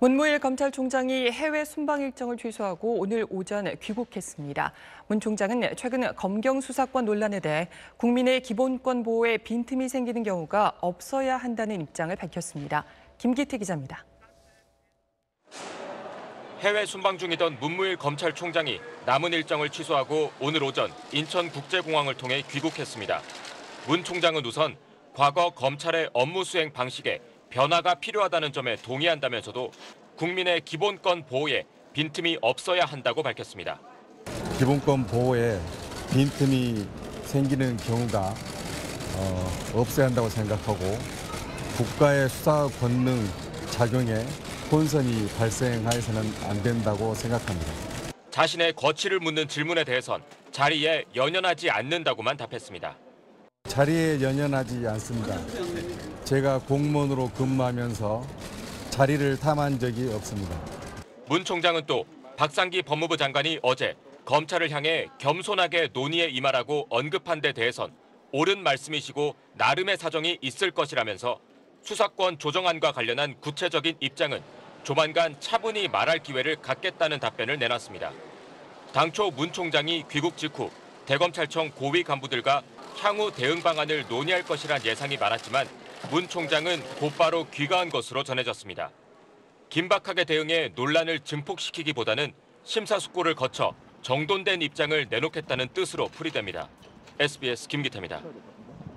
문무일 검찰총장이 해외 순방 일정을 취소하고 오늘 오전 귀국했습니다. 문 총장은 최근 검경 수사권 논란에 대해 국민의 기본권 보호에 빈틈이 생기는 경우가 없어야 한다는 입장을 밝혔습니다. 김기태 기자입니다. 해외 순방 중이던 문무일 검찰총장이 남은 일정을 취소하고 오늘 오전 인천국제공항을 통해 귀국했습니다. 문 총장은 우선 과거 검찰의 업무 수행 방식에 변화가 필요하다는 점에 동의한다면서도 국민의 기본권 보호에 빈틈이 없어야 한다고 밝혔습니다. 기본권 보호에 빈틈이 생기는 경우가 어, 없어야 한다고 생각하고 국가의 수사 권능 작용에 혼선이 발생하여서는 안 된다고 생각합니다. 자신의 거취를 묻는 질문에 대해선 자리에 연연하지 않는다고만 답했습니다. 자리에 연연하지 않습니다. 제가 공무원으로 근무하면서 자리를 탐한 적이 없습니다. 문 총장은 또 박상기 법무부 장관이 어제 검찰을 향해 겸손하게 논의에 임하라고 언급한 데 대해선 옳은 말씀이시고 나름의 사정이 있을 것이라면서 수사권 조정안과 관련한 구체적인 입장은 조만간 차분히 말할 기회를 갖겠다는 답변을 내놨습니다. 당초 문 총장이 귀국 직후 대검찰청 고위 간부들과 향후 대응 방안을 논의할 것이란 예상이 많았지만 문 총장은 곧바로 귀가한 것으로 전해졌습니다. 긴박하게 대응해 논란을 증폭시키기보다는 심사숙고를 거쳐 정돈된 입장을 내놓겠다는 뜻으로 풀이됩니다. SBS 김기태입니다.